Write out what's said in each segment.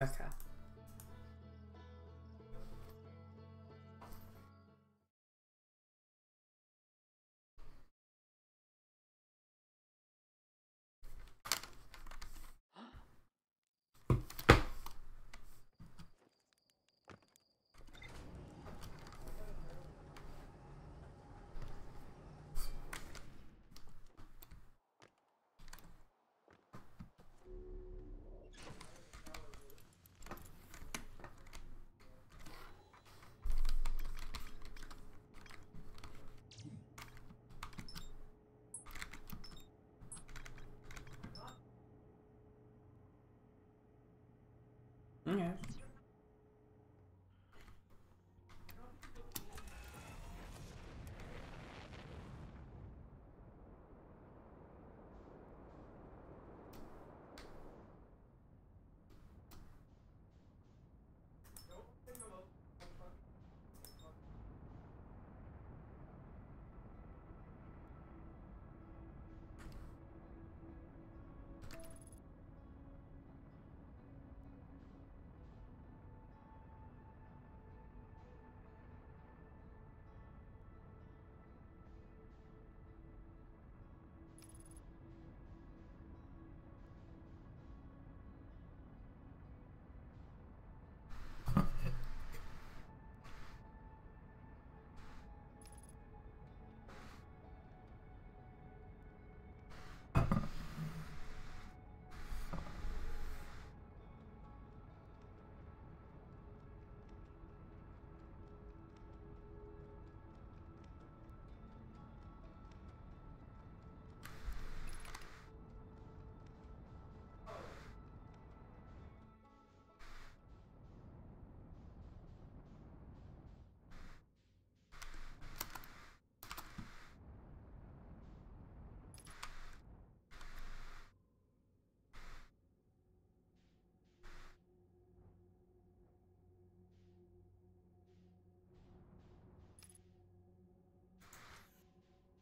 Okay.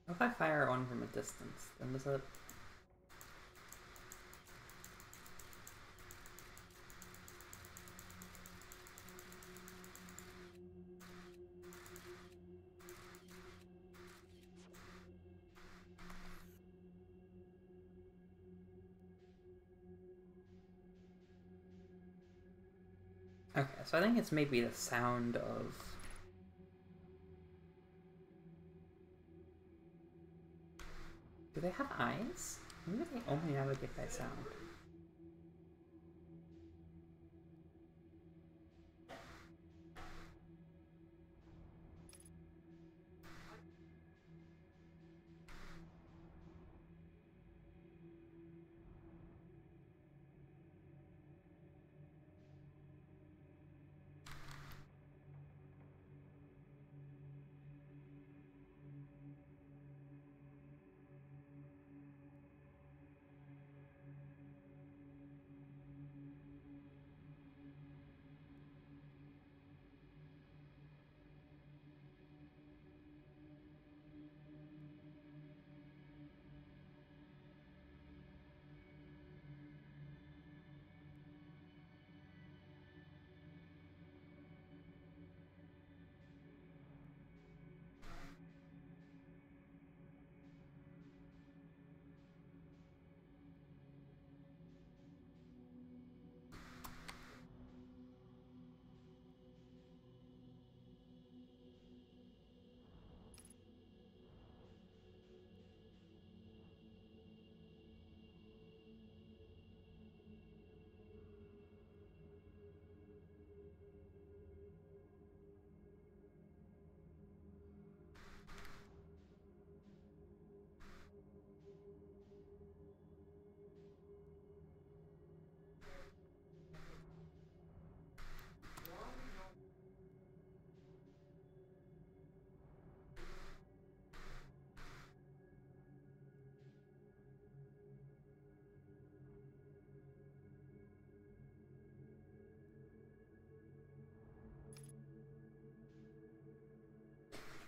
If I fire one from a distance, then does it... Okay, so I think it's maybe the sound of... they have eyes? Maybe they only navigate by sound.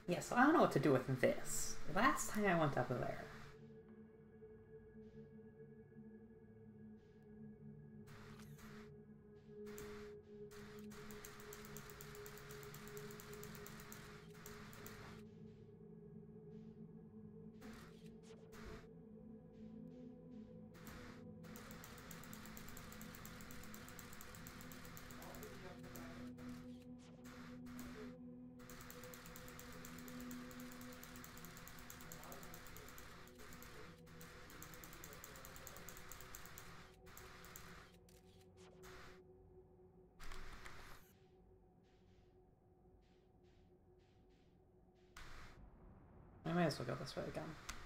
Yeah, so I don't know what to do with this. Last time I went up there. As well go this way again.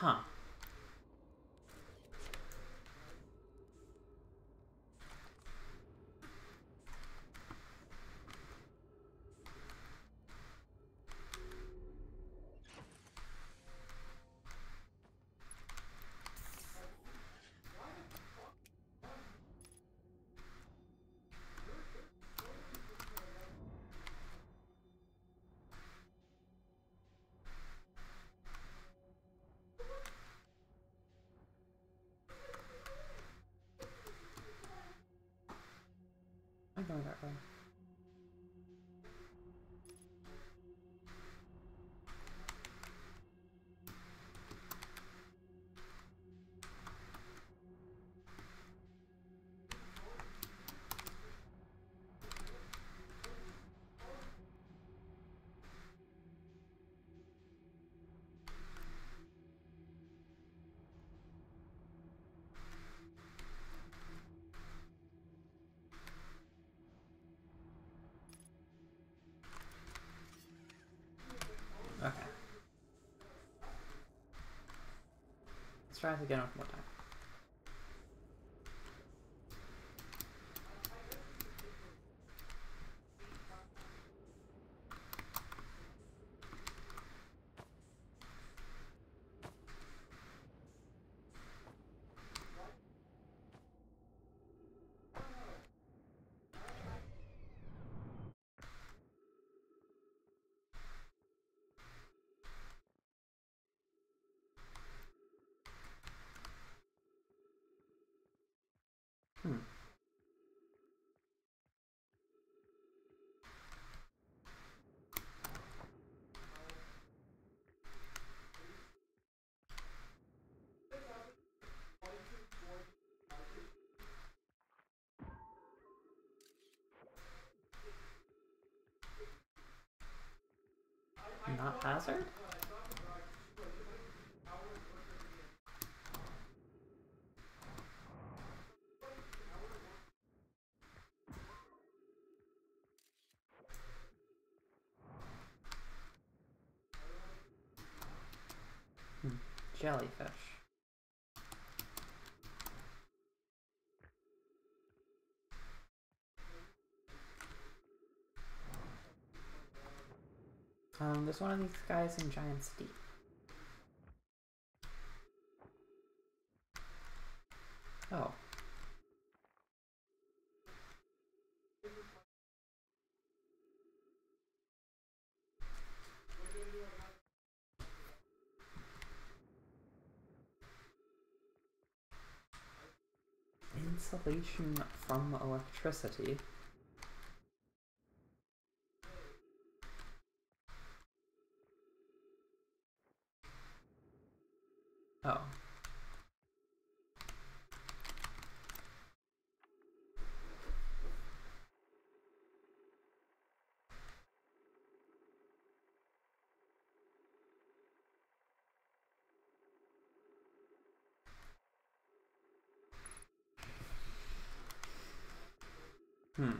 Huh. Going that way. Okay. Let's try this again one more time. Hazard? Hmm, Jellyfish. Um, one of these guys in Giant's Deep. Oh. Insulation from electricity. Oh. Hmm.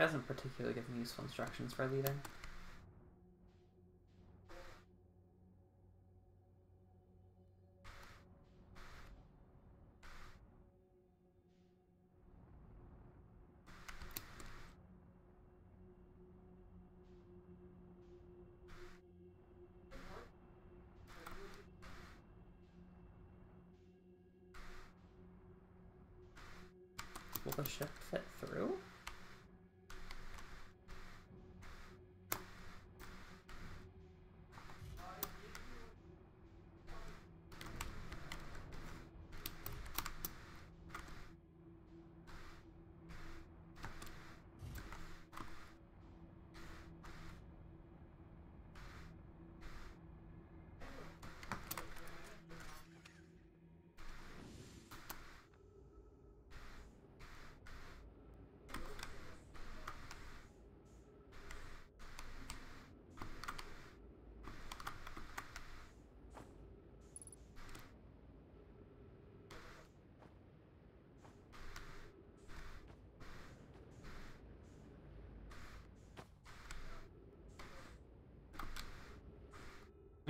It hasn't particularly given useful instructions for leading. Will the ship fit through?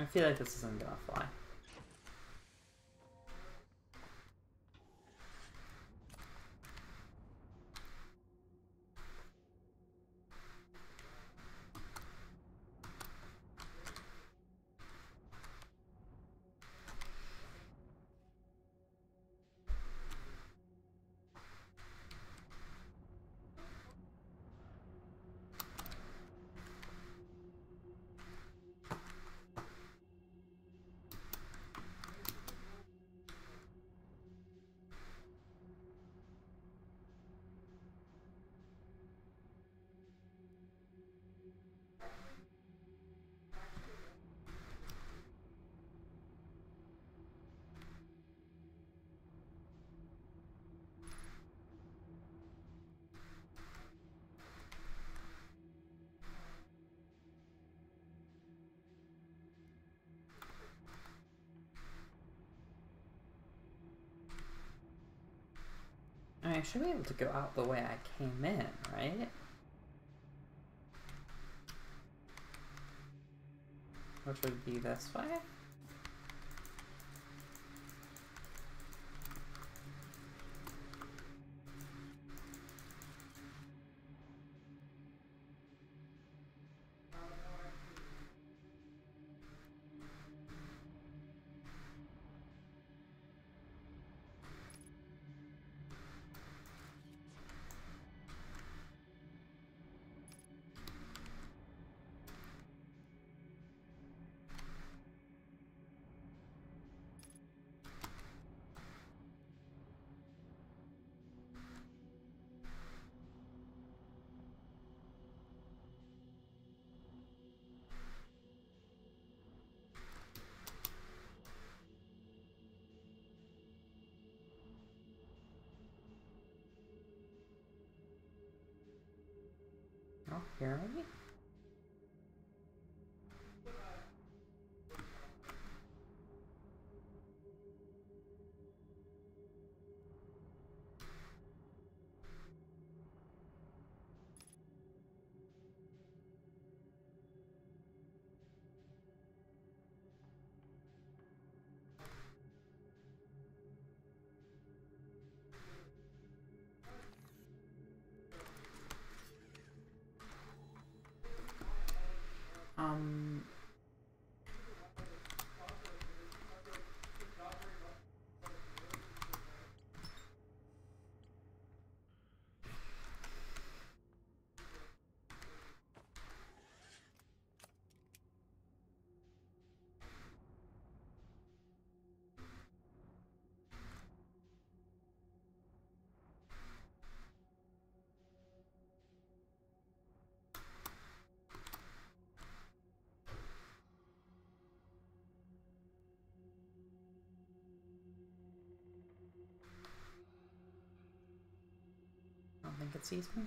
I feel like this isn't gonna fly. I should be able to go out the way I came in, right? Which would be this way? Oh, I don't think it sees me.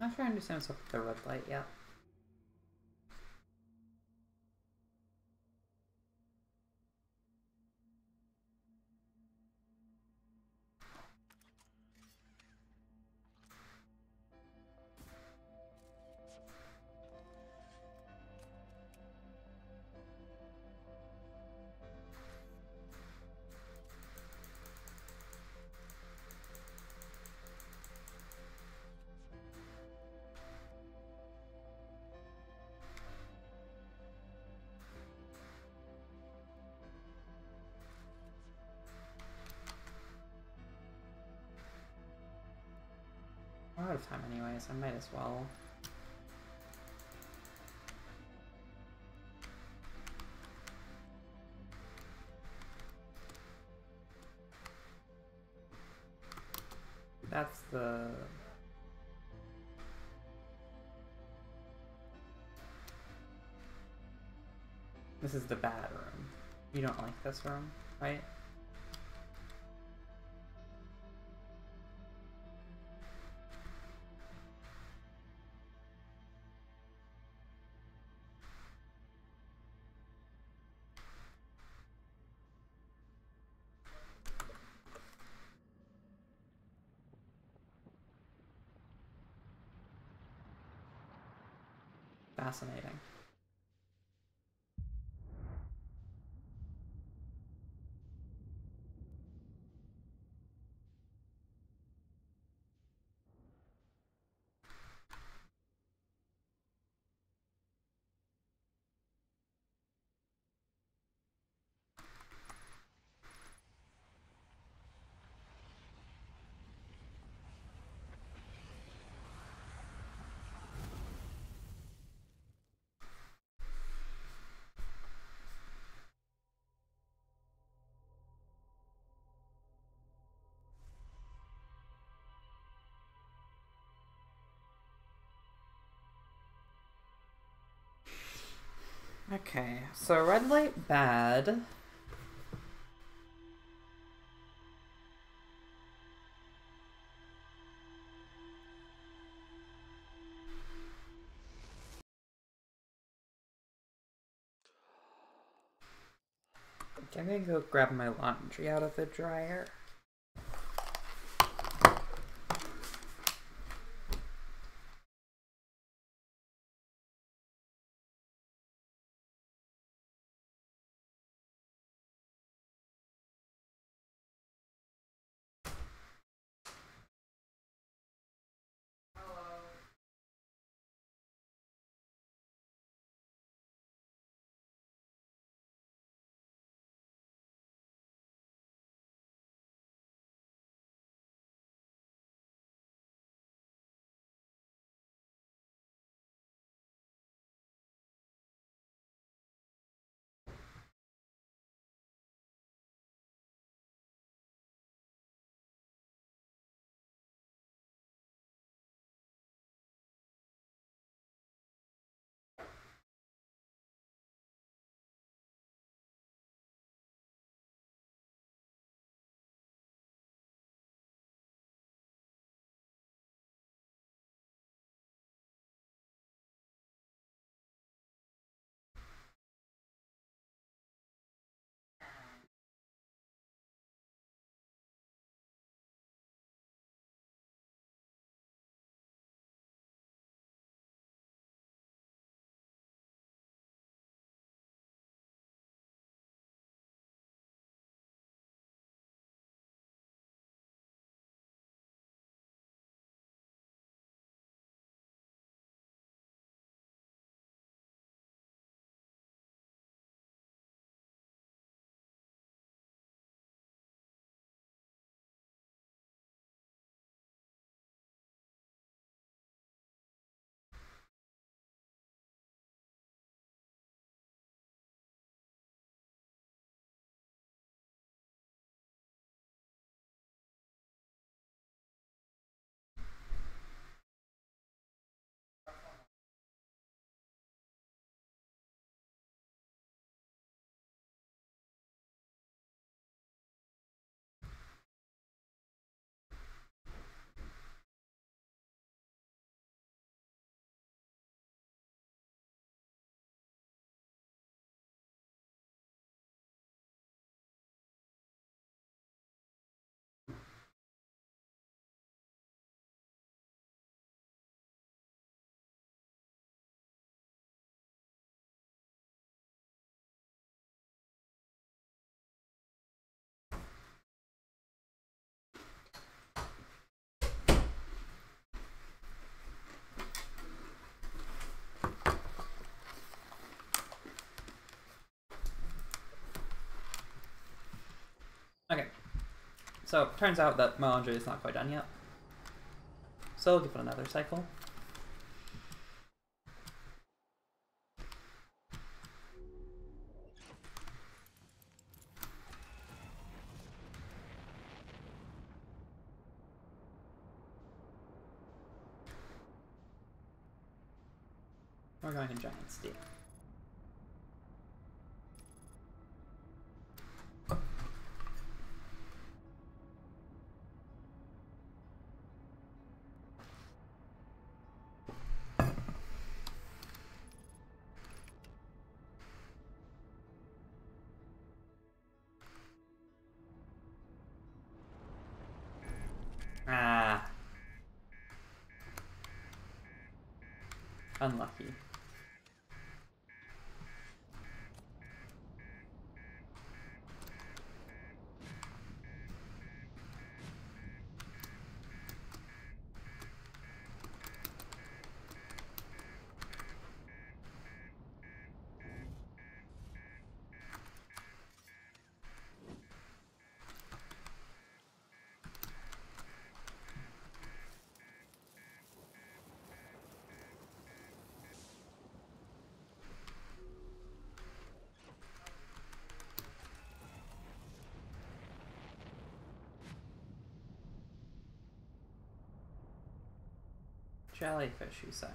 Not sure I understand what's up with the red light yet. I might as well. That's the... This is the bad room. You don't like this room, right? Okay, so red light bad. I'm gonna go grab my laundry out of the dryer. So, it turns out that Melandre is not quite done yet. So, we'll give it another cycle. Unlucky. Jellyfish, you say?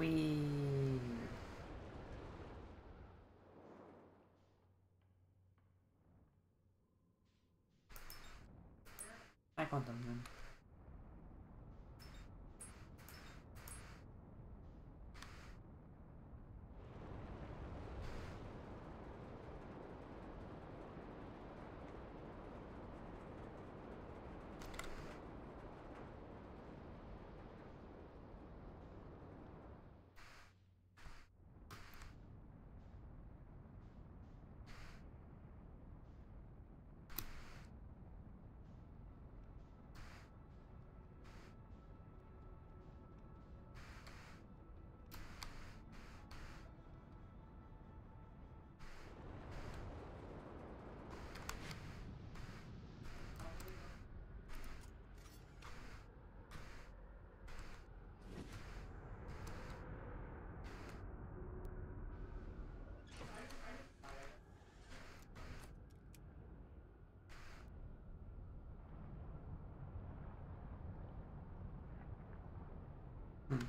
We. I quantum then. Hmm.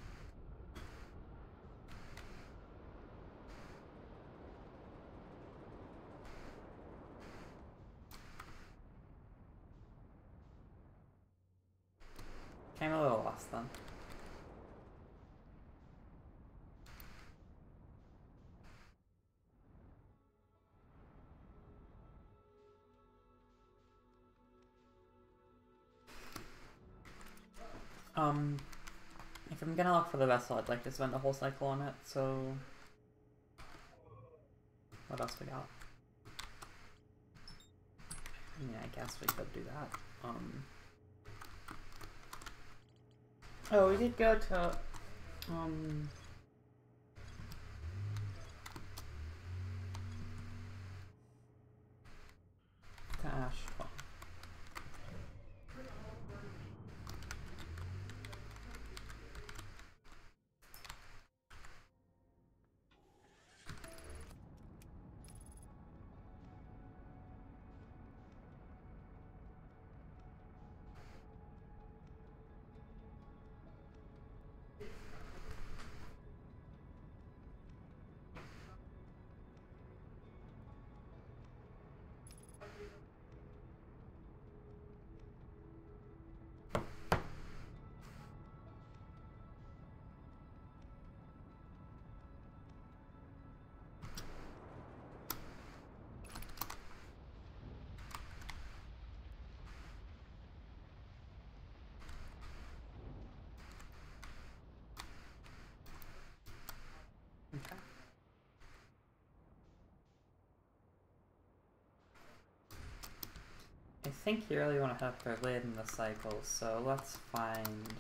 Lost then. Um, if I'm gonna look for the vessel, I'd like to spend the whole cycle on it, so... What else we got? I mean, I guess we could do that. Um. Oh, we did go to, um. I think you really want to have her lid in the cycle, so let's find.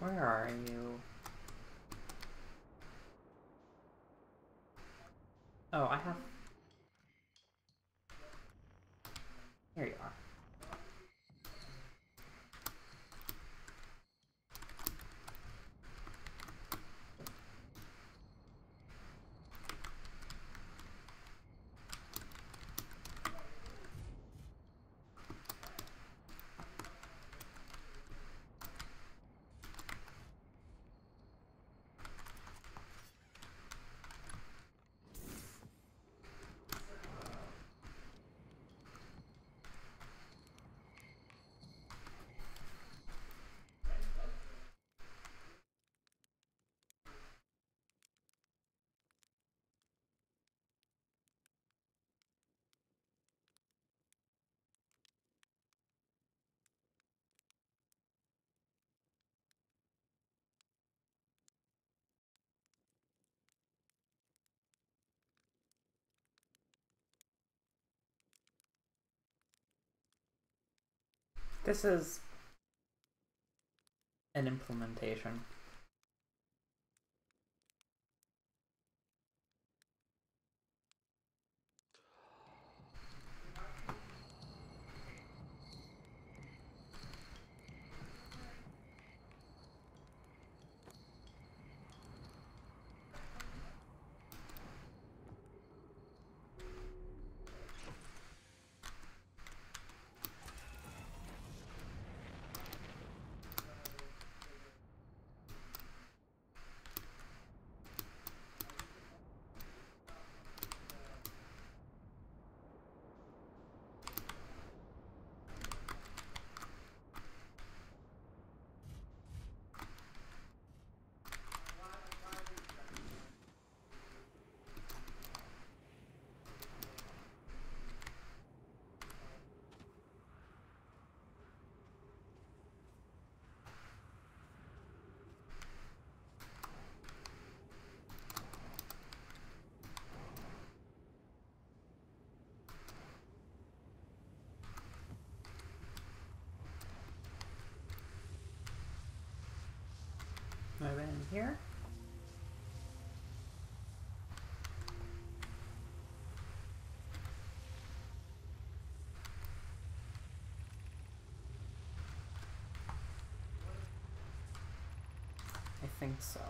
Where are you? Oh, I have. Here you are. This is an implementation. Move in here. I think so.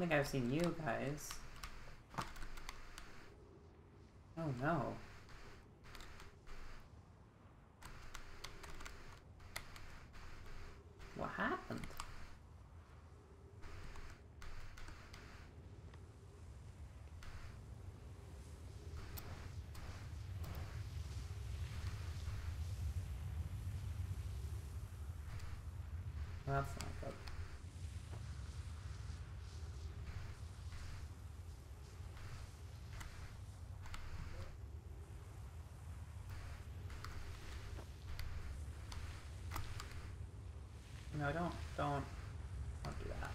Don't think I've seen you guys. Oh no. What happened? Well, not good. No, don't, don't, do that.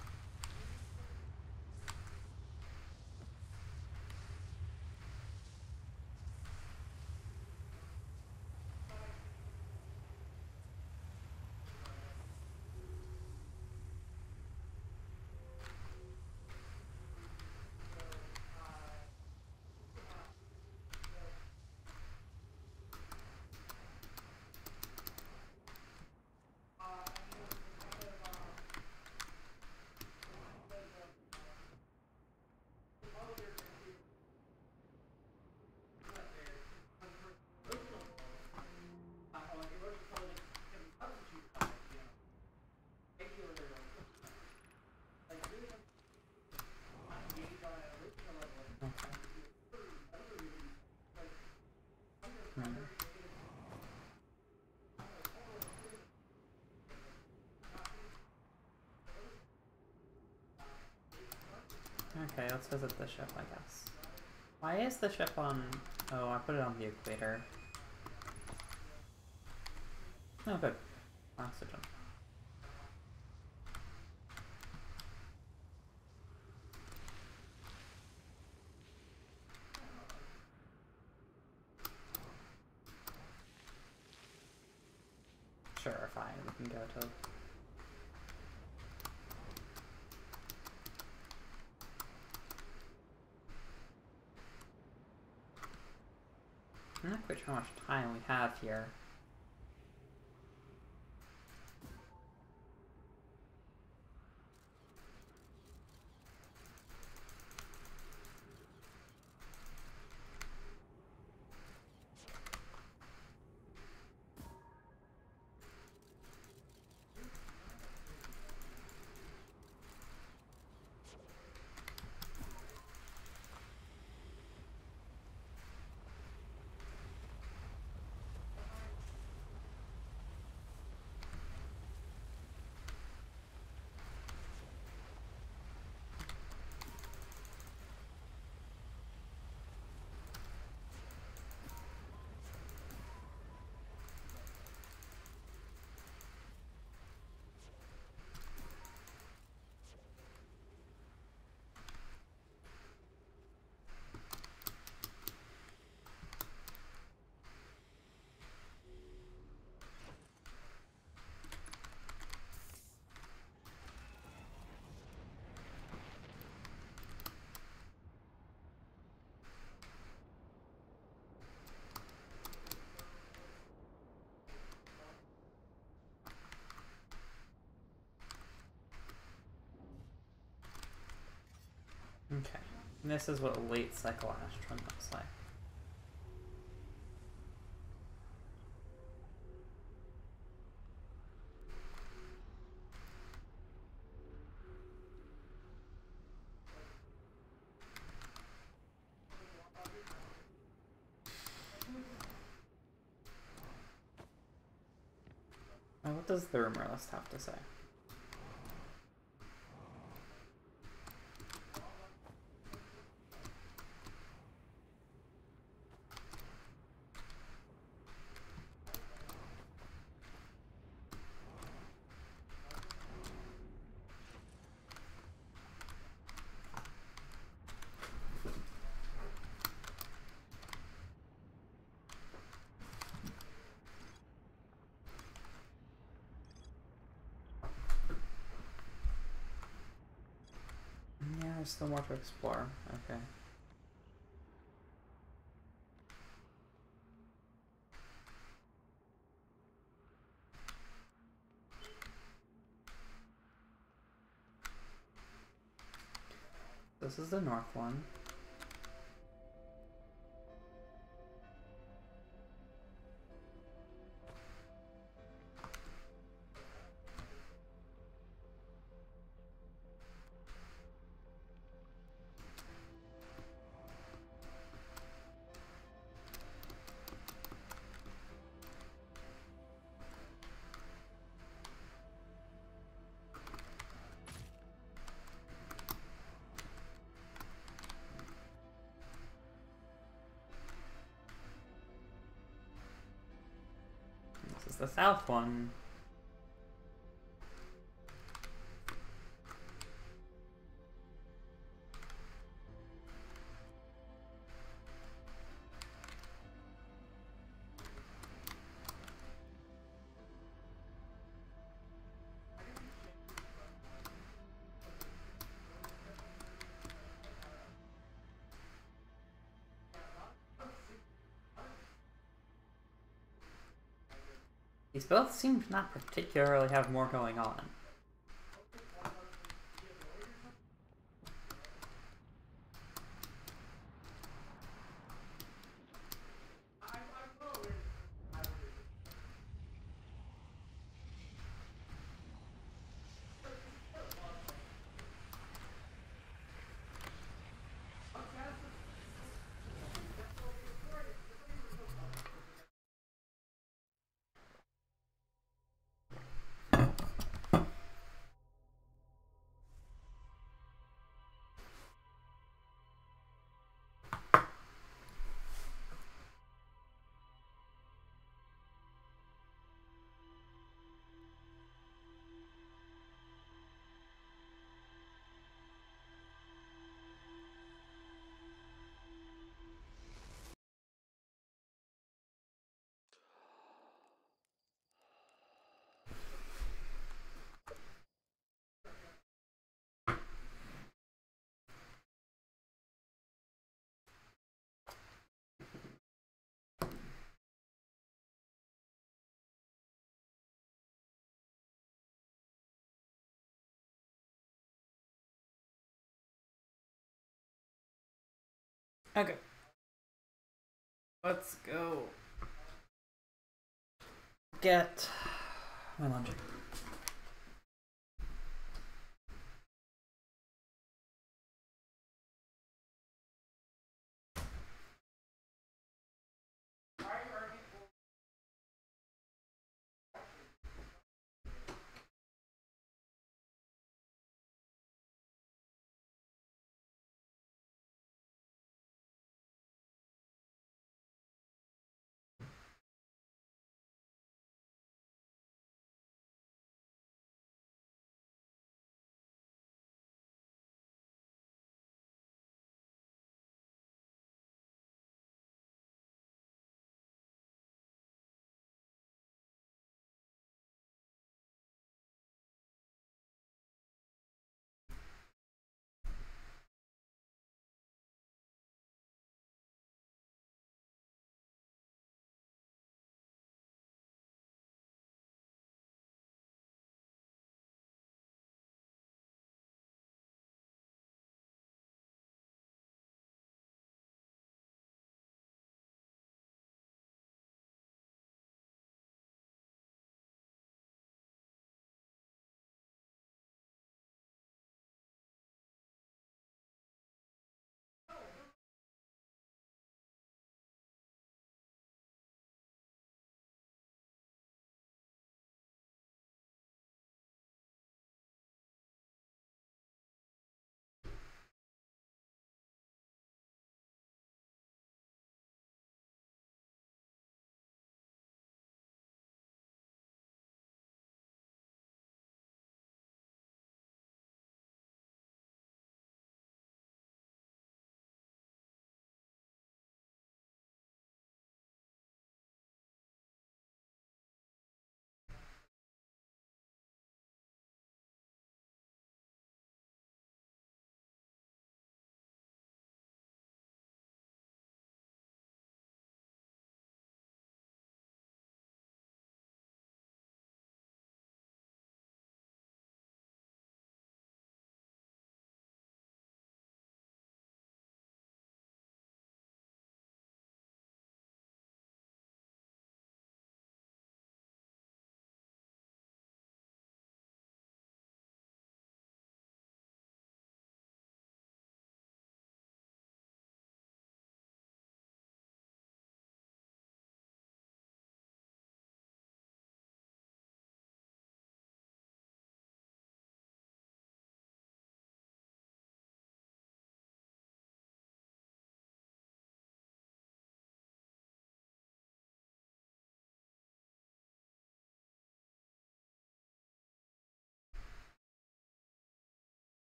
Okay. Hmm. Okay, let's visit the ship, I guess. Why is the ship on... Oh, I put it on the equator. Oh, good. Oxygen. Sure, fine, we can go to... I'm not quite sure how much time we have here. And this is what a late cycle Astron looks like. What does the rumor list have to say? There's still more to explore. Okay. This is the north one. South one. These both seem to not particularly have more going on. Okay. Let's go get my lunch.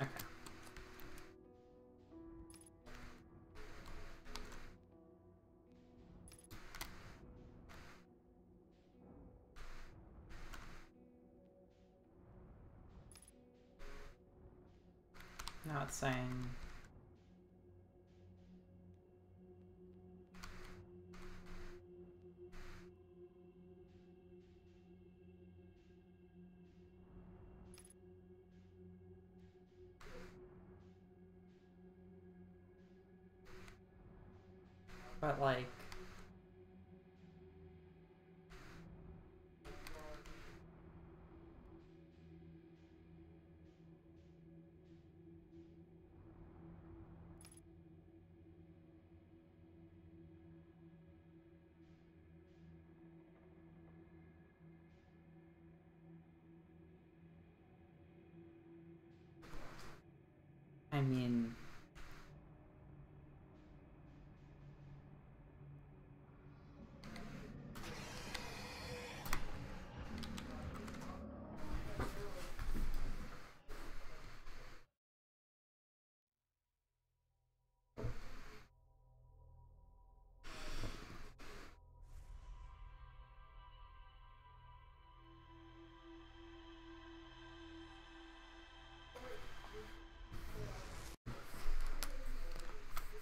Okay. Now it's saying I mean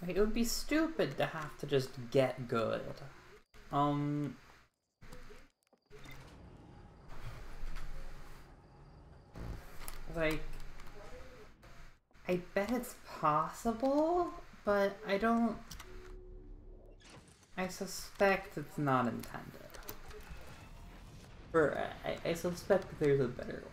It would be stupid to have to just get good. Um. Like, I bet it's possible, but I don't. I suspect it's not intended. Or I, I suspect there's a better way.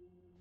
And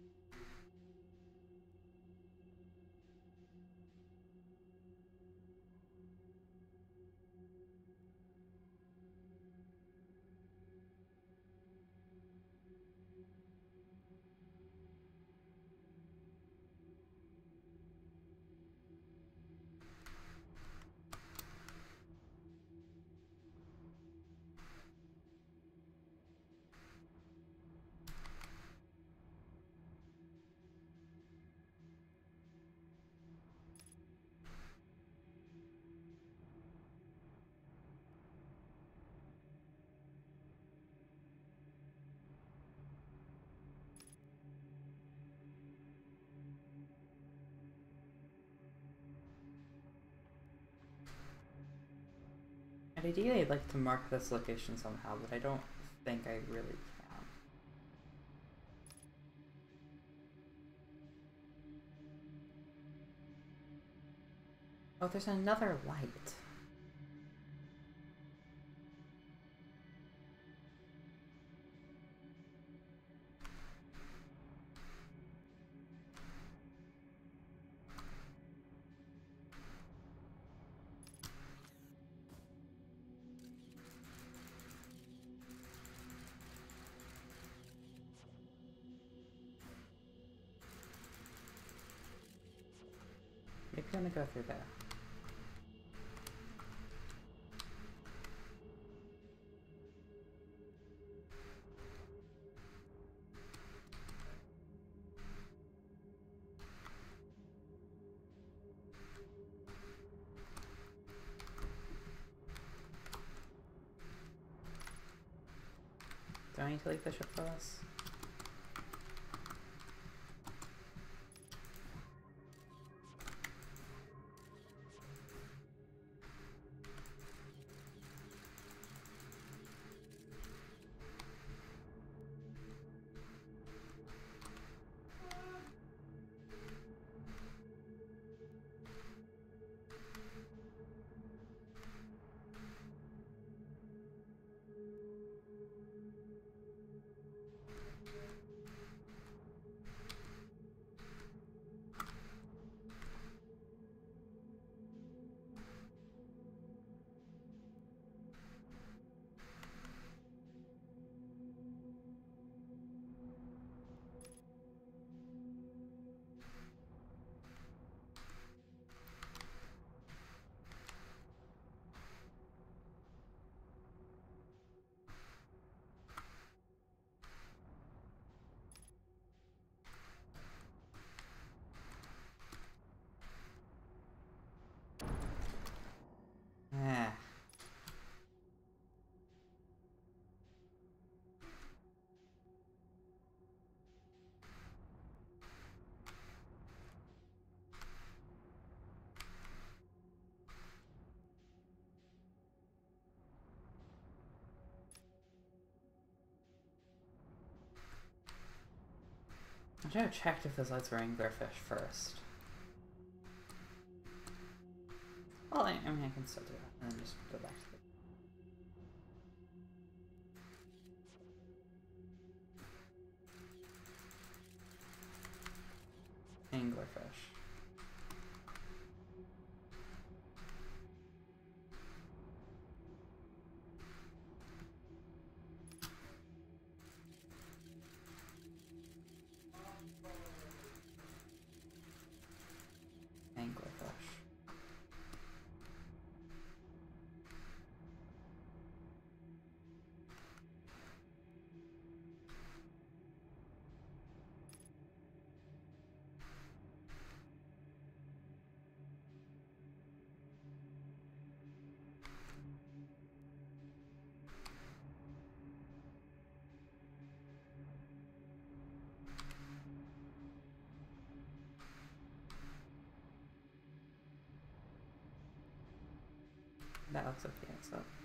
ideally, I'd like to mark this location somehow, but I don't think I really can. Oh, there's another light. Gonna go through there. Do I need to leave the ship for this? I should have checked if those lights were anglerfish first. Well, I, I mean, I can still do that, and then just go back to the... That looks okay. the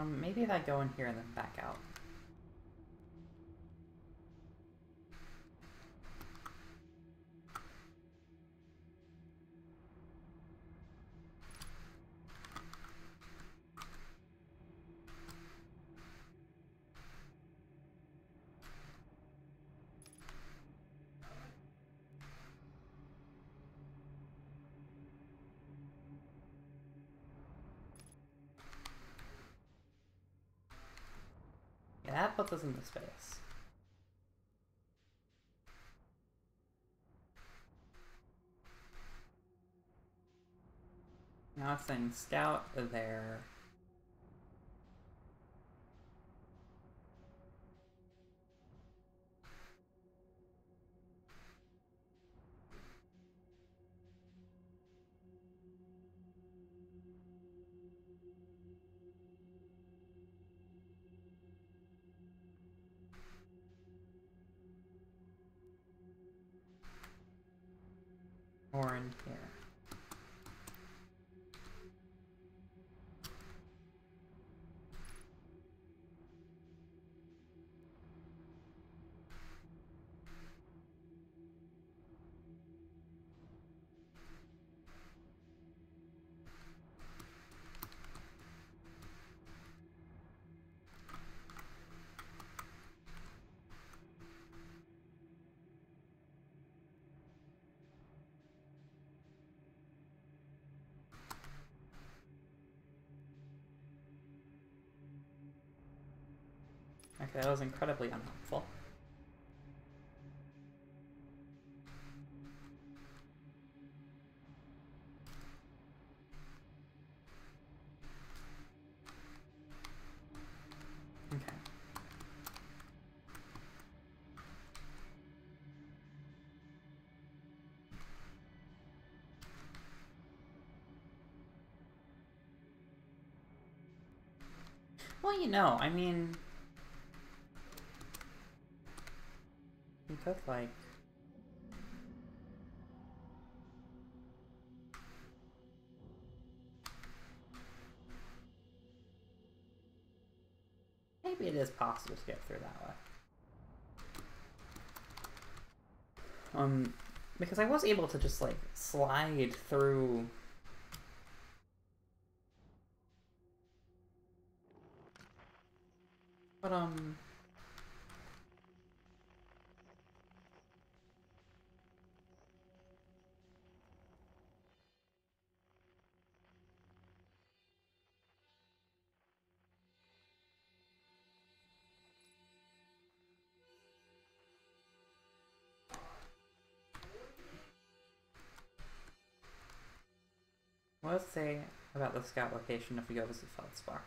Um, maybe if I go in here and then back out. That puts us into space. Now it's saying scout there. Okay, that was incredibly unhelpful. Okay. Well, you know, I mean, could like. Maybe it is possible to get through that way. Um, because I was able to just like slide through say about the scout location if we go visit Feldspar?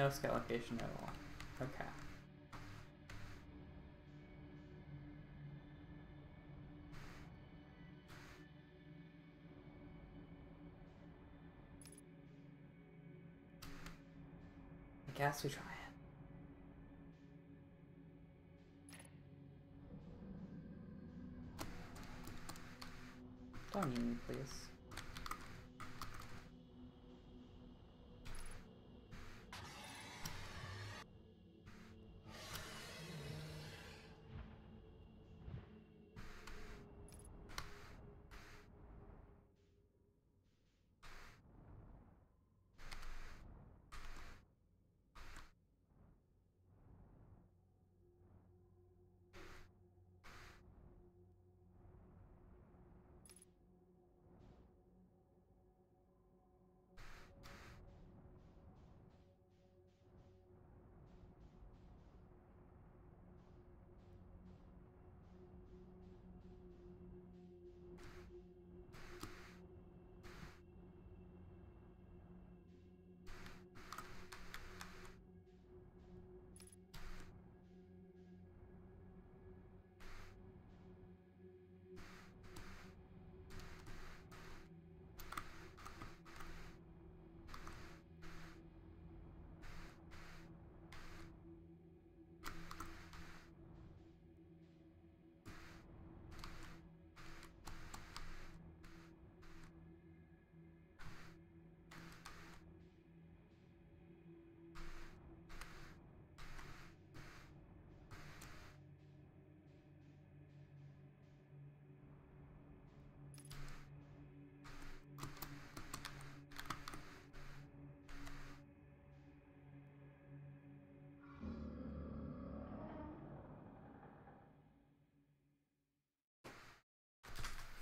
No scout location at all. Okay. I guess we try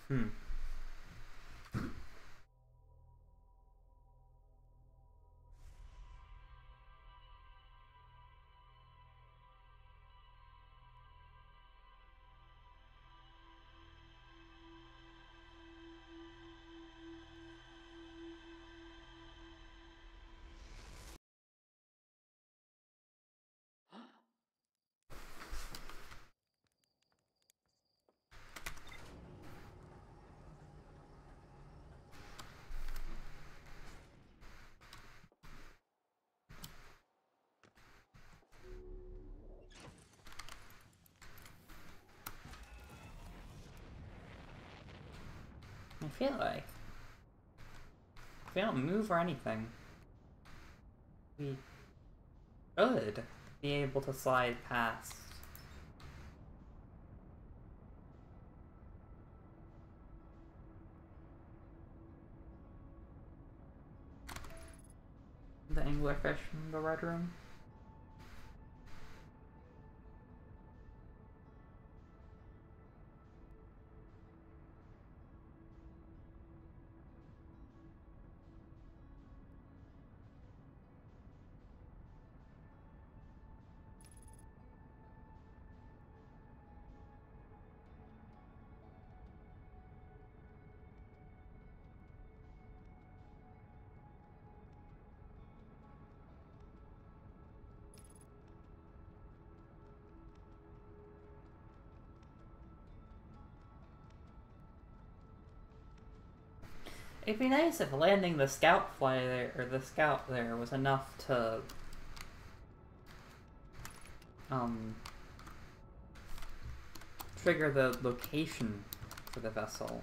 Hmm. Feel like if we don't move or anything, we should be able to slide past. The anglerfish in the red room. It'd be nice if landing the scout fly there, or the scout there, was enough to, um, trigger the location for the vessel.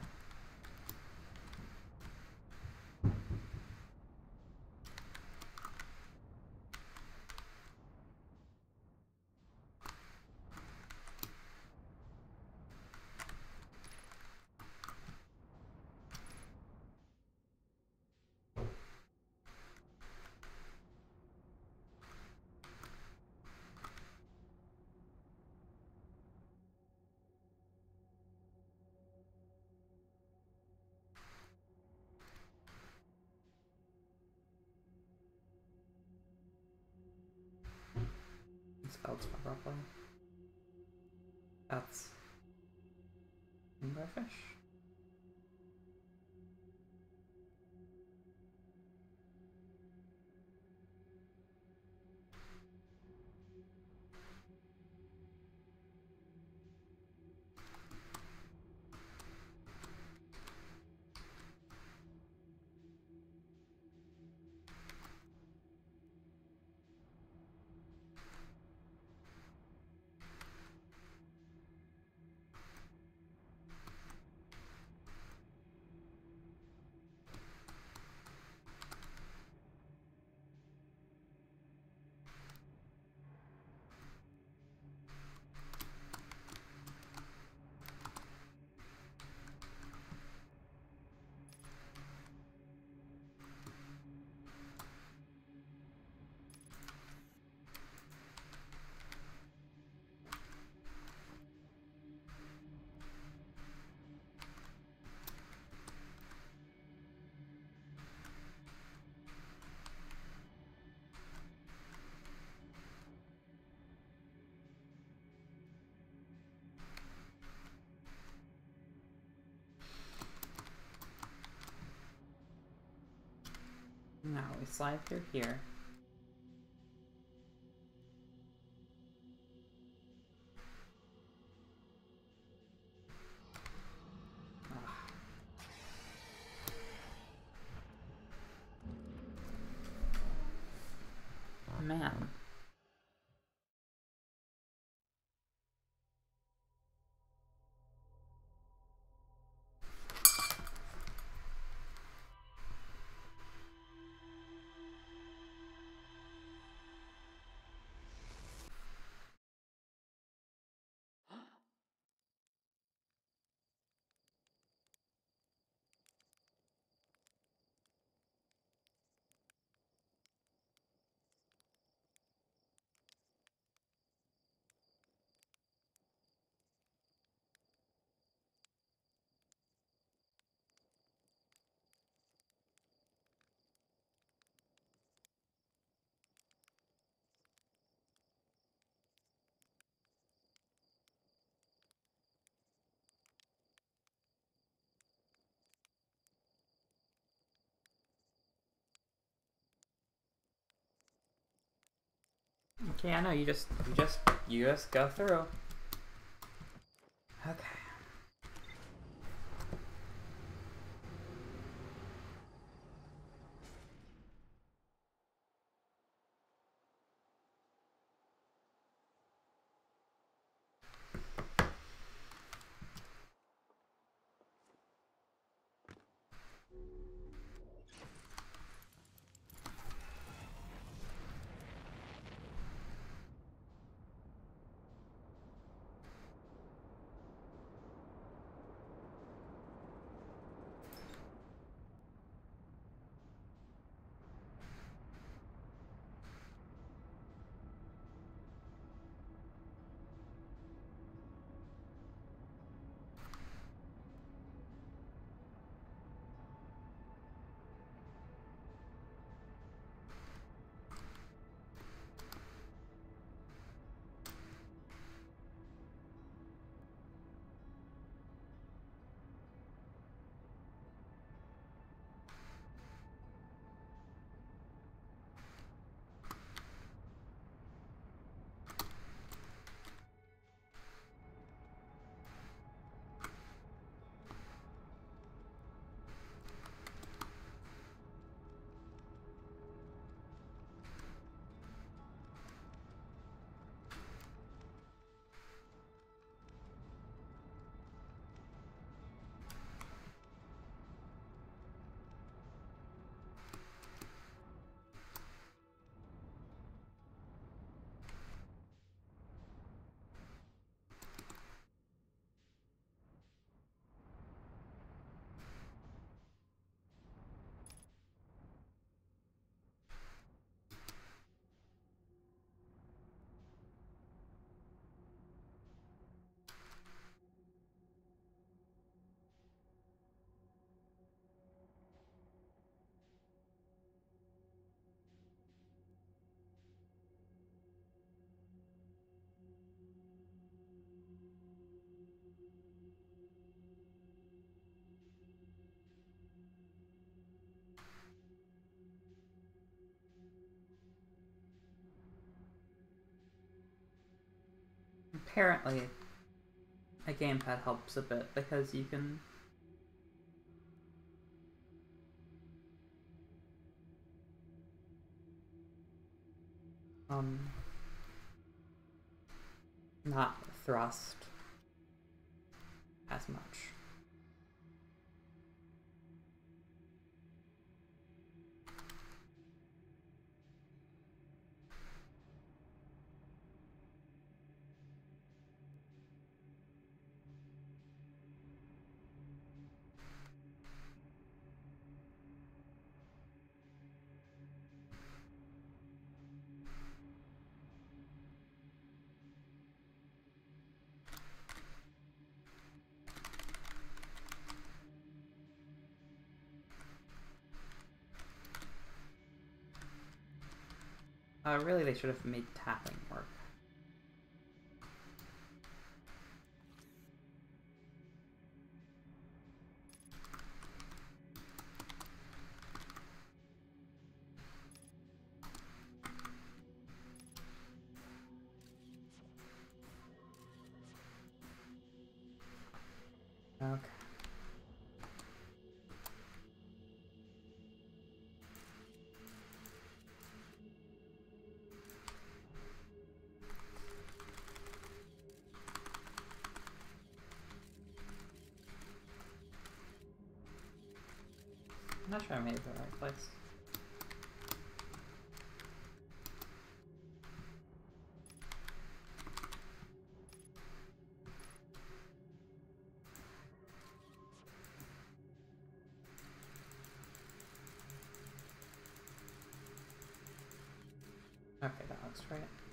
Now we slide through here. Yeah, no, you just, you just, you just go through. Apparently, a gamepad helps a bit because you can um not thrust as much. Uh, really, they should have made tapping work. Made the right place. Okay, that looks right.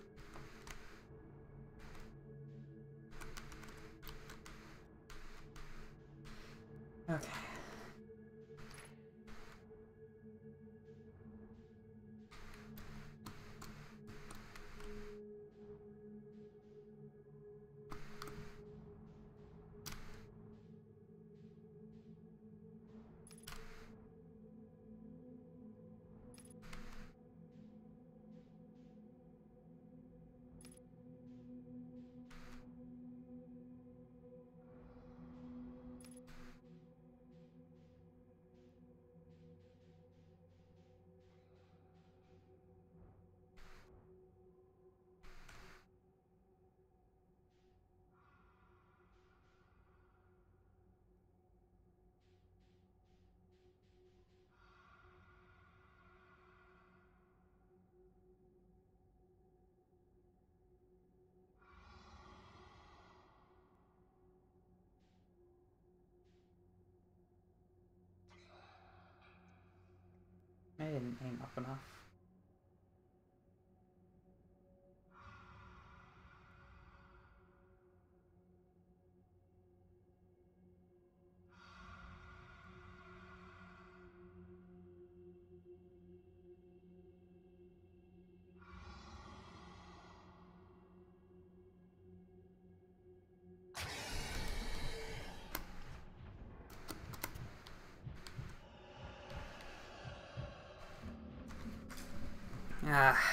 I didn't aim up enough. Ah.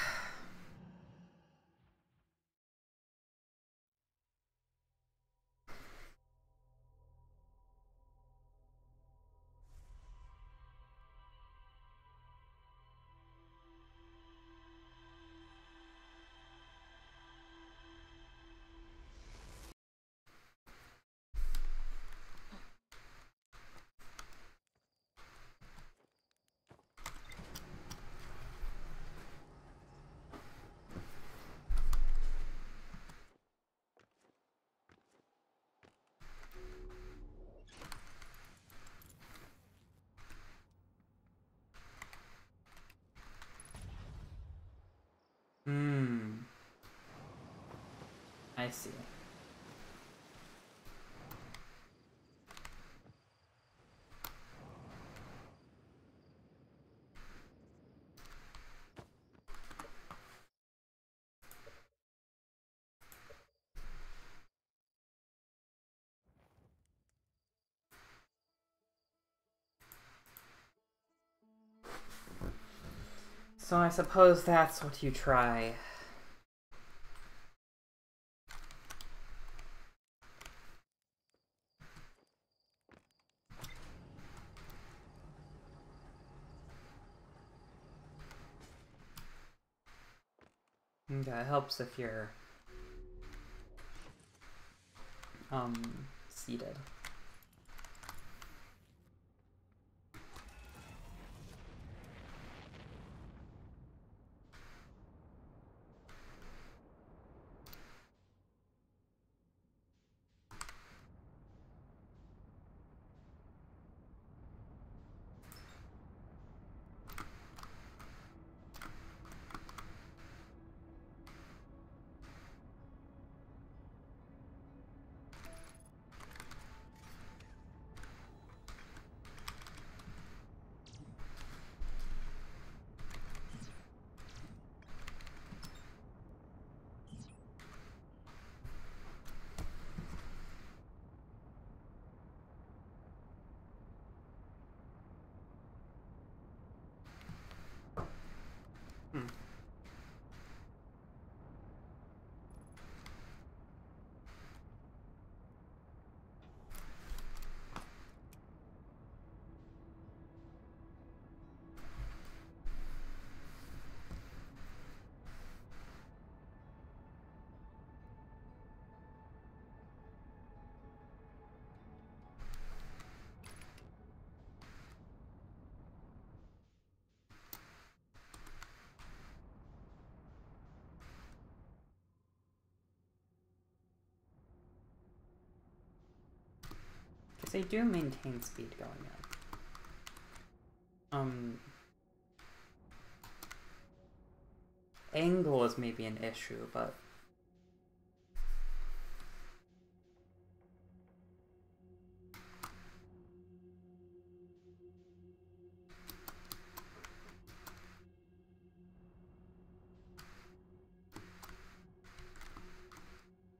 I see. So I suppose that's what you try. Yeah, it helps if you're um seated. Because they do maintain speed going up. Um, angle is maybe an issue, but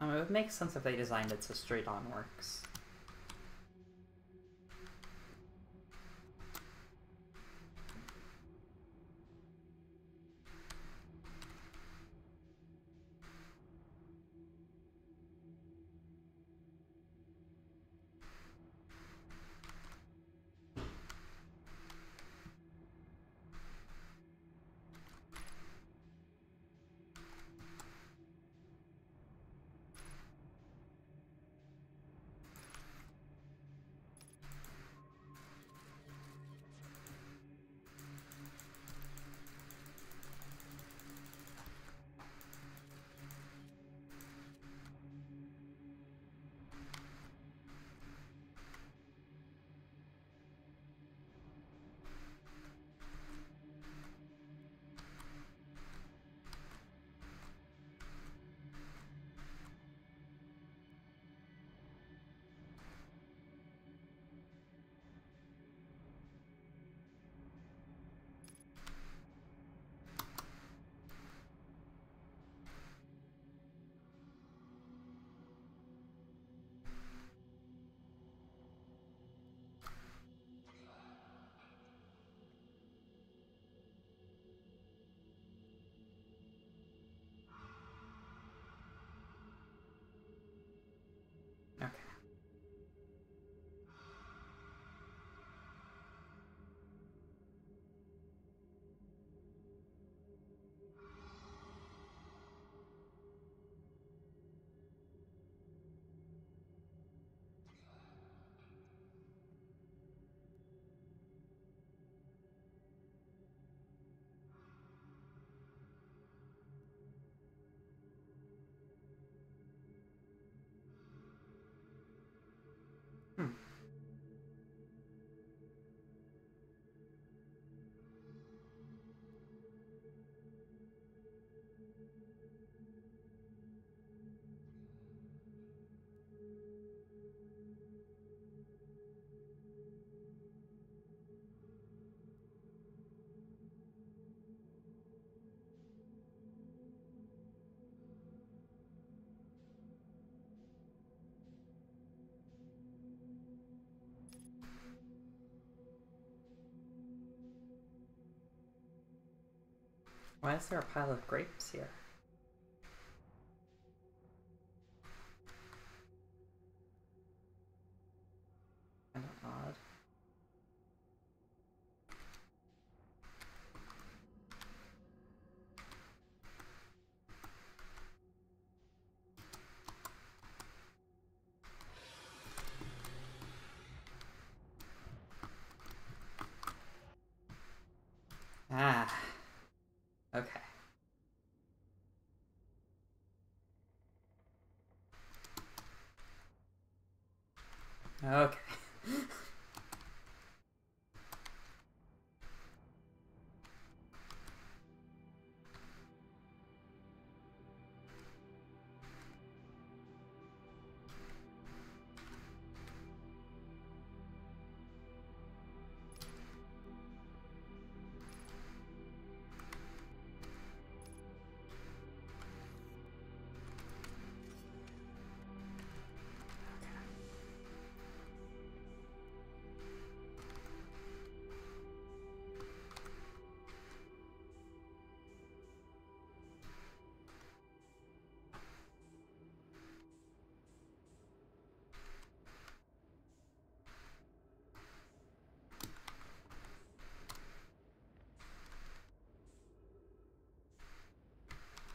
um, it would make sense if they designed it so straight on works. Why is there a pile of grapes here? Kind of odd. Ah. Okay. Okay.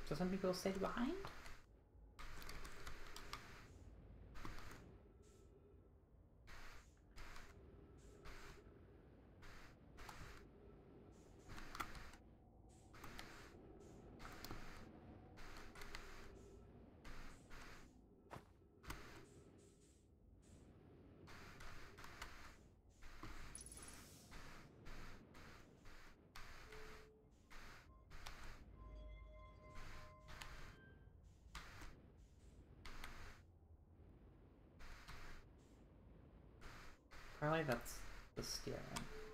So some people stay behind? Probably that's the steering.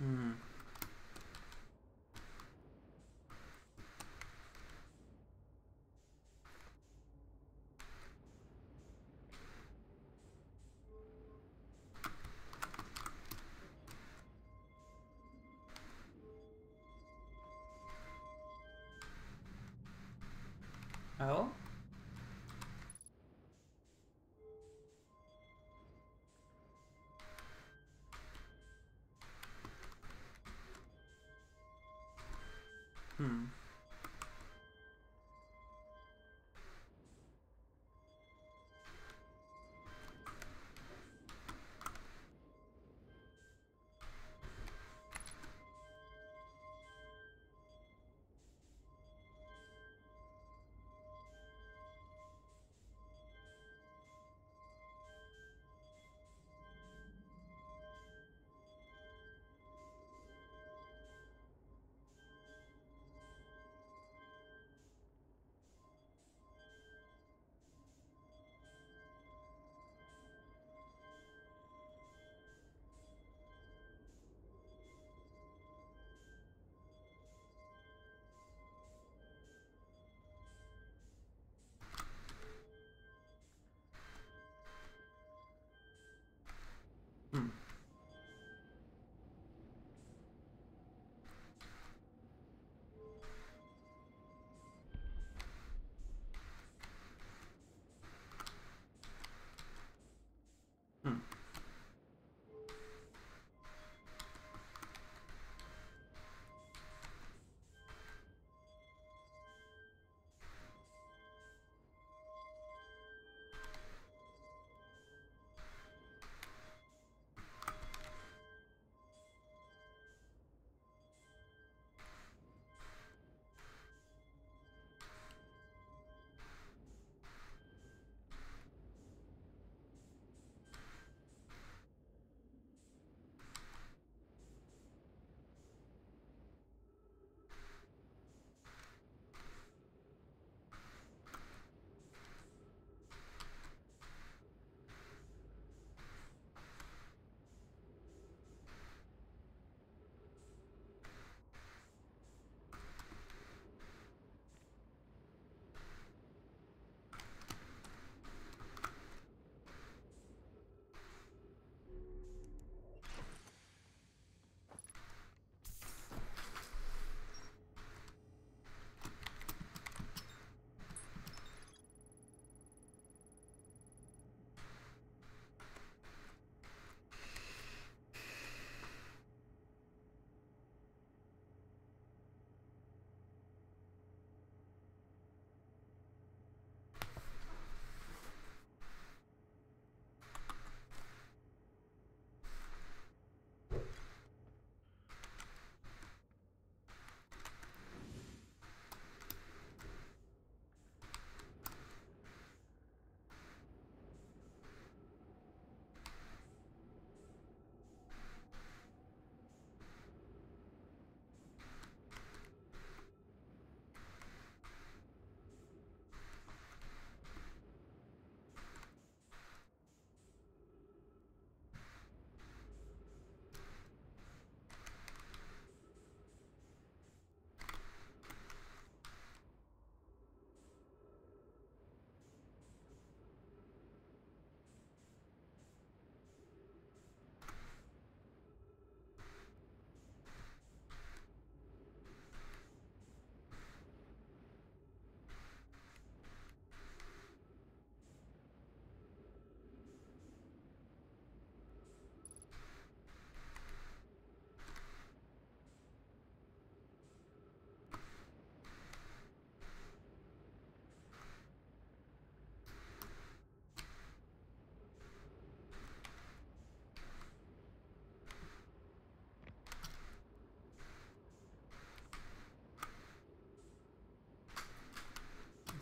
Hmm. Hmm.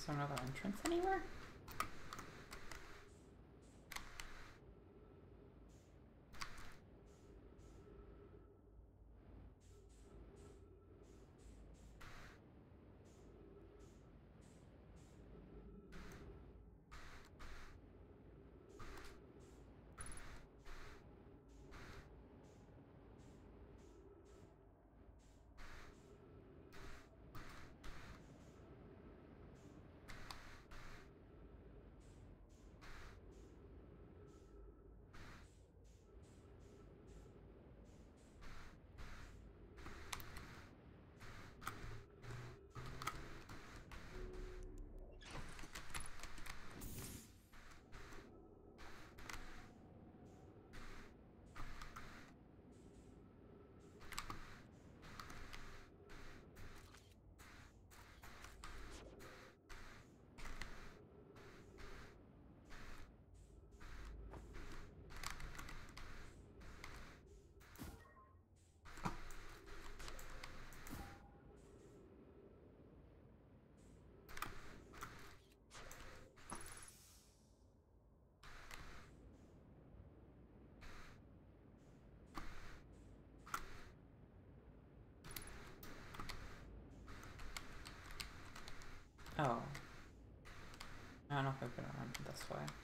Another entrance anywhere? Oh. I don't know if I could run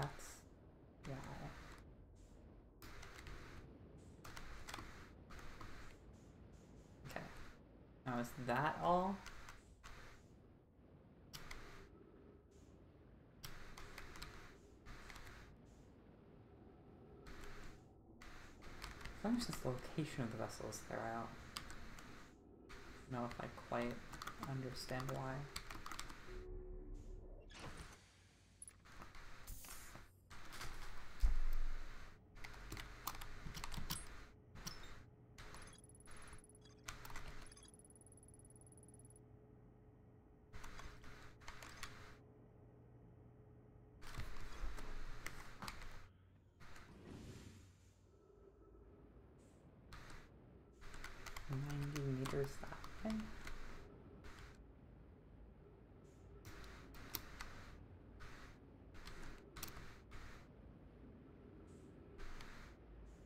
That's why. Okay. Now is that all? As just the location of the vessels there, I don't know if I quite understand why. Ninety meters that way.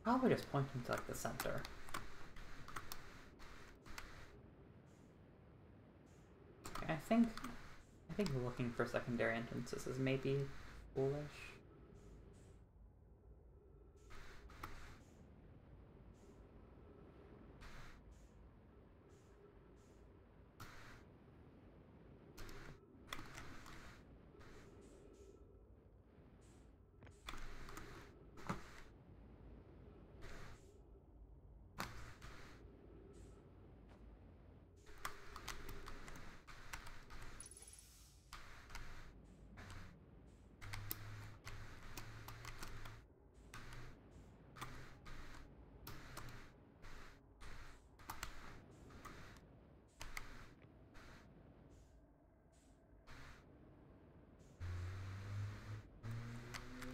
Probably just pointing to like the center. I think I think looking for secondary entrances is maybe foolish.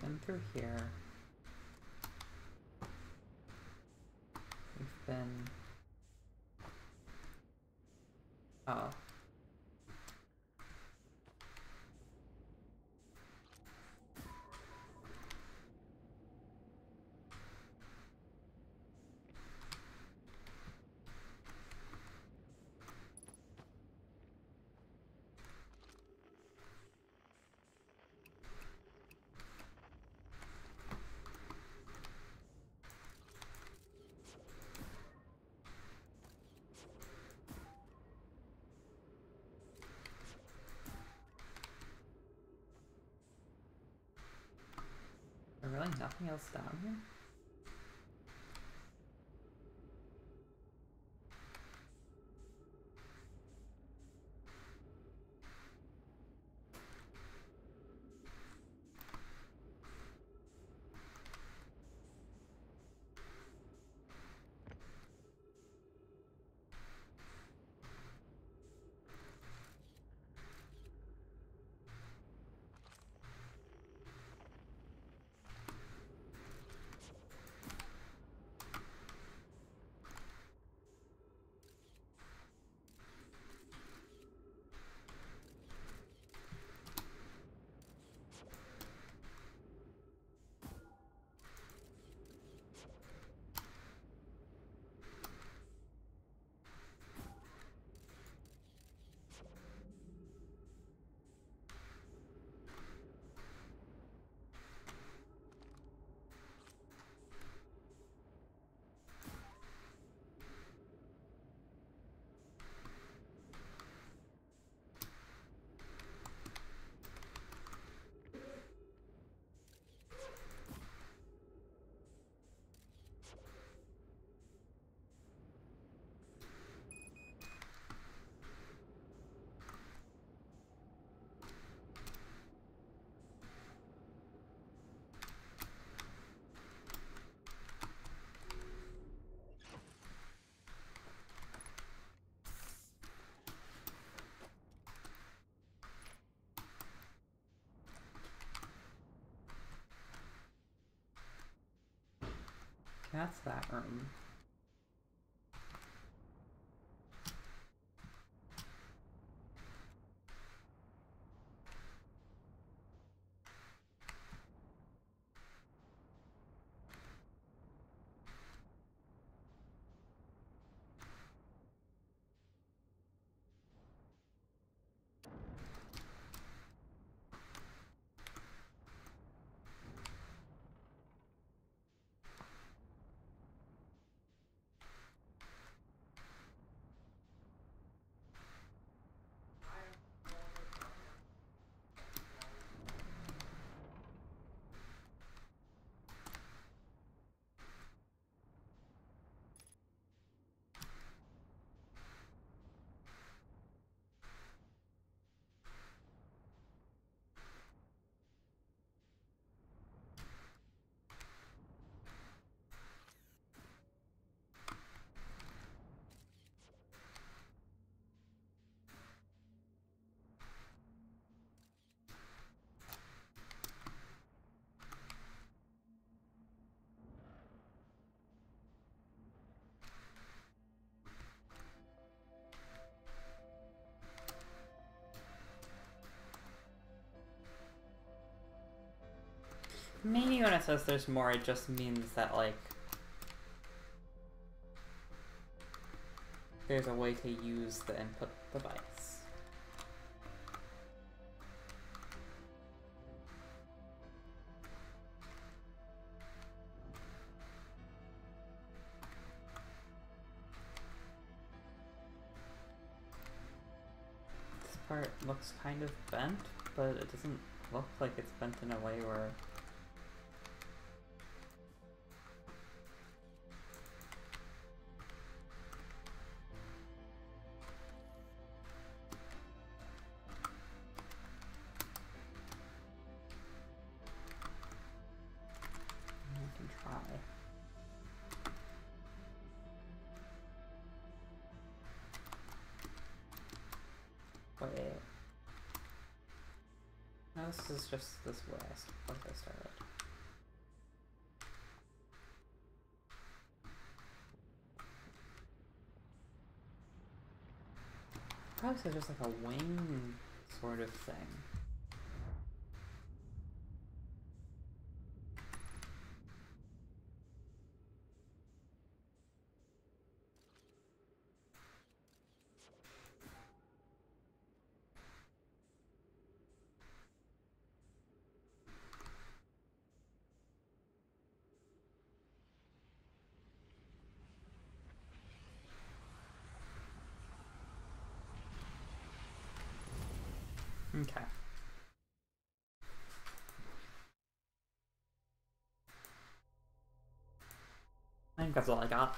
Been through here. Really nothing else down here? That's that room. Maybe when it says there's more, it just means that, like, there's a way to use the input device. This part looks kind of bent, but it doesn't look like it's bent in a way where is just this last I, I started. Probably just like a wing sort of thing. Okay. think that's all I got.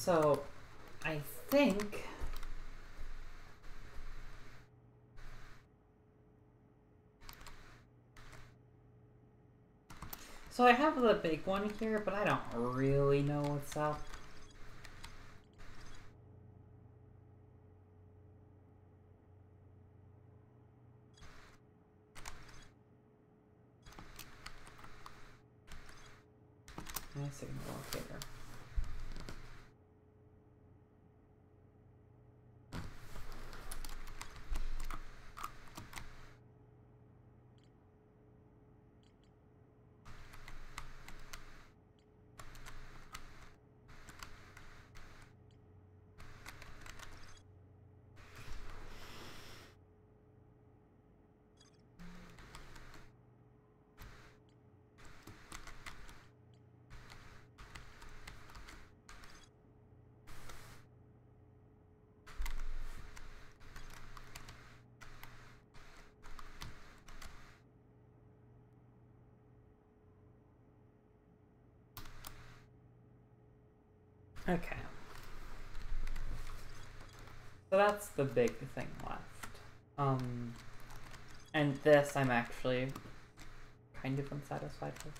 So, I think. So I have the big one here, but I don't really know what's up. Nice signal locator. Okay. So that's the big thing left. Um, and this I'm actually kind of unsatisfied with.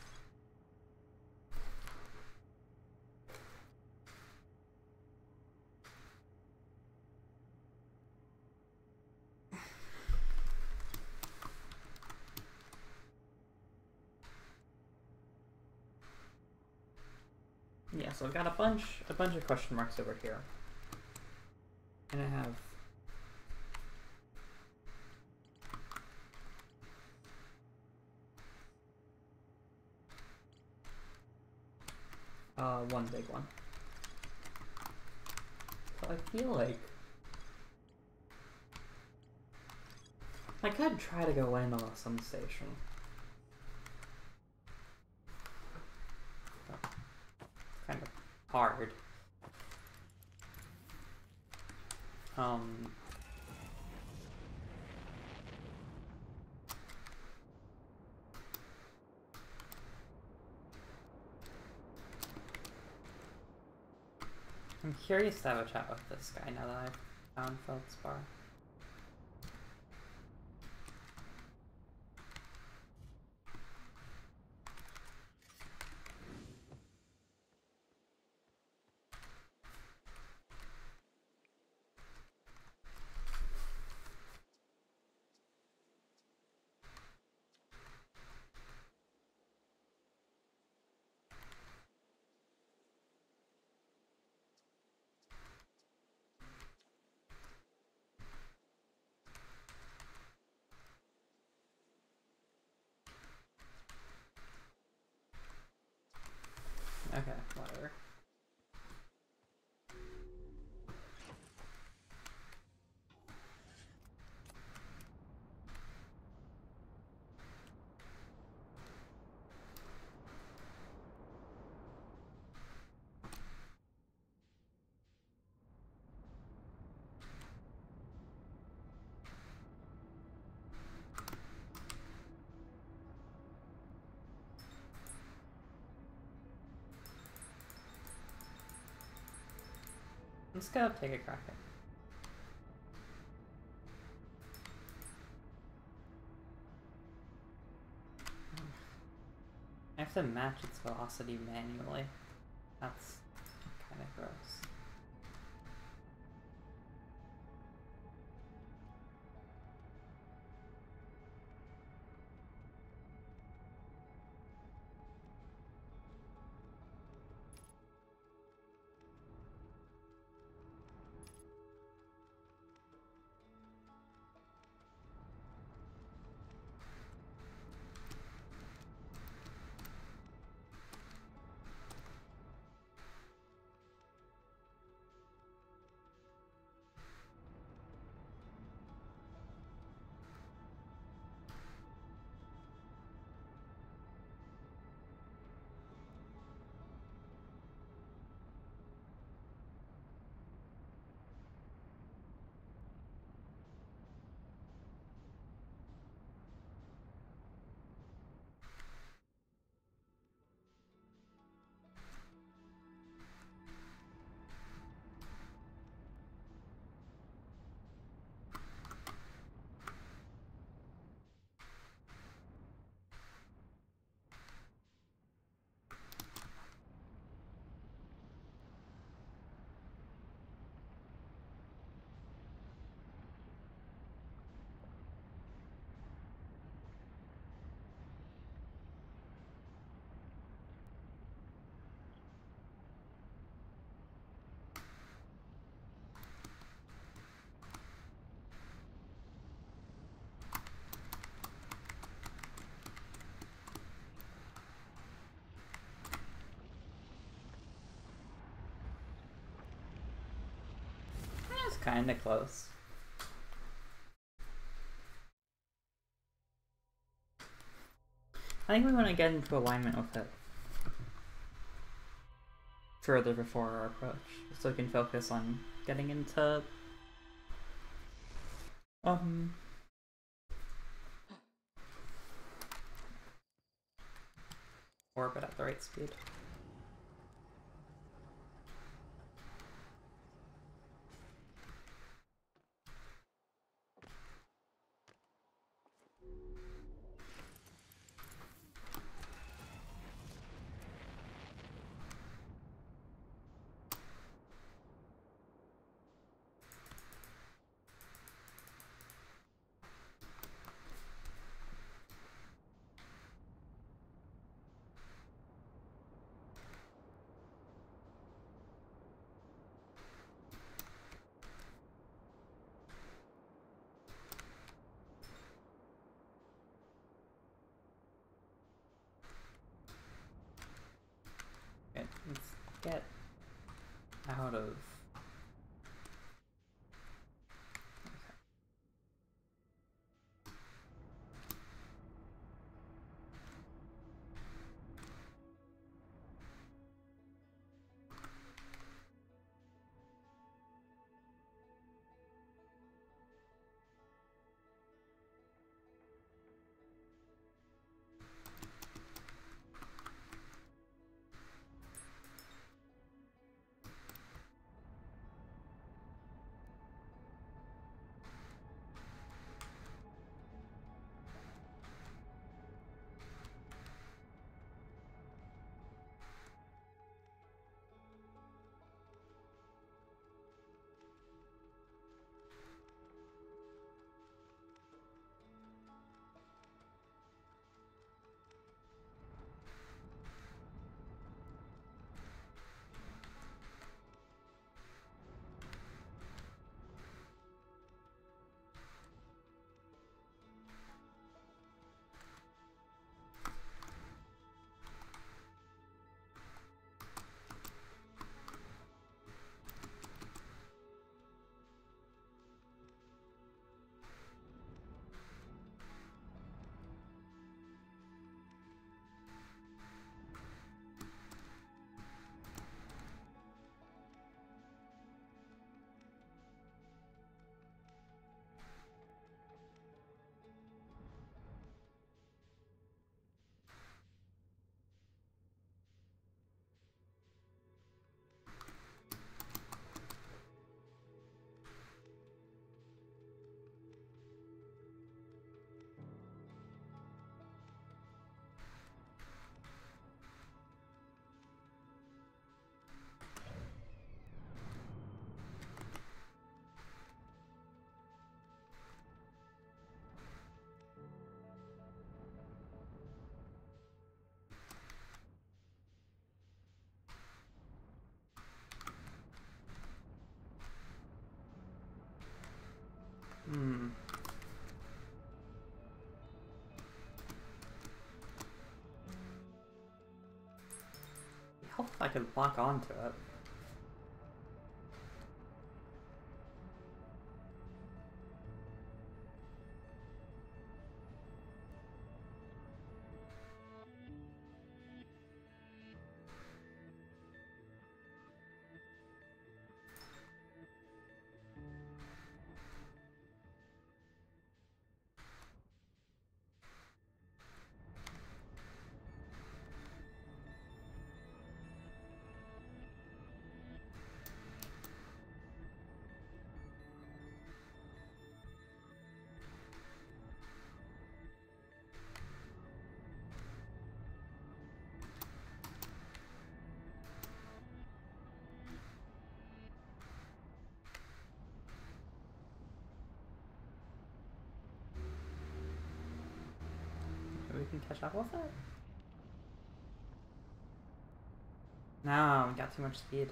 Yeah, so I've got a bunch a bunch of question marks over here. And I have uh one big one. So I feel like I could try to go in on Sun Station. kind of hard. Um, I'm curious to have a chat with this guy now that I've found Feldspar. Let's go take a crack at it. I have to match its velocity manually. That's kind of gross. Kind of close. I think we want to get into alignment with it further before our approach, so we can focus on getting into um orbit at the right speed. Hmm. I hope I could lock onto it. With it? No, we got too much speed.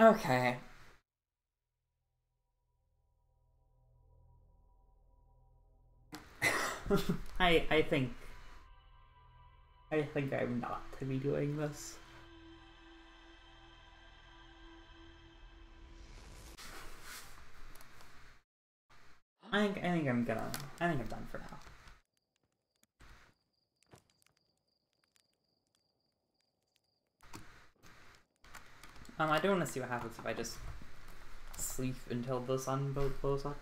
Okay. I I think I think I'm not to be doing this. I think I think I'm gonna I think I'm done for now. Um, I do want to see what happens if I just sleep until the sun blows up.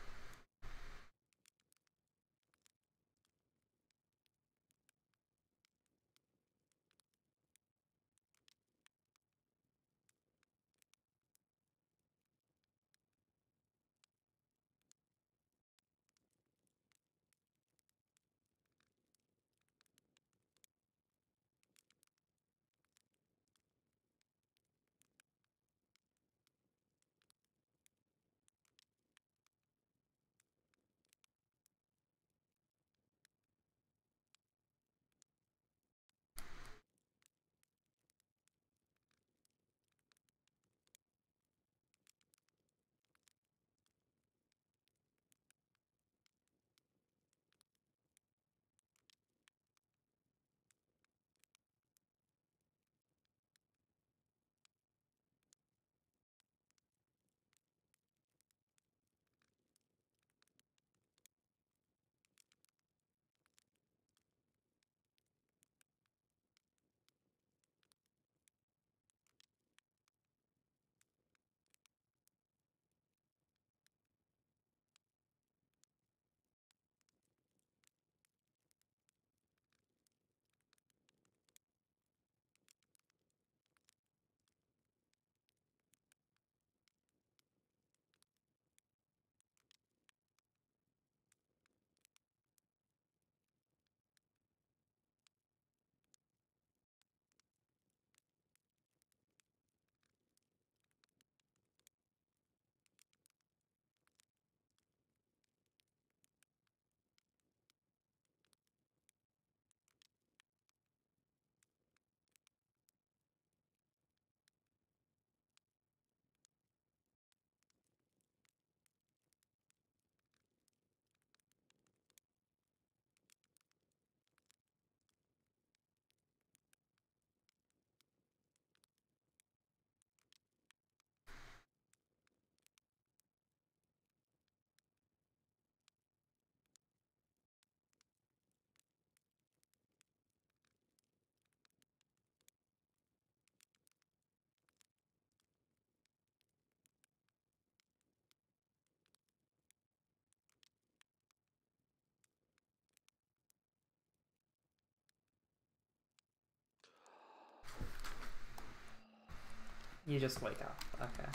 You just wake up. Okay.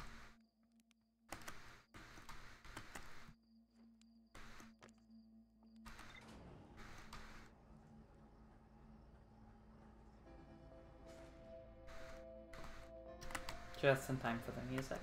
Just in time for the music.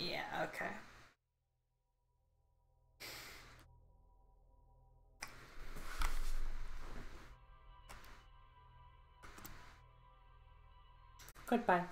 Yeah, okay. Goodbye.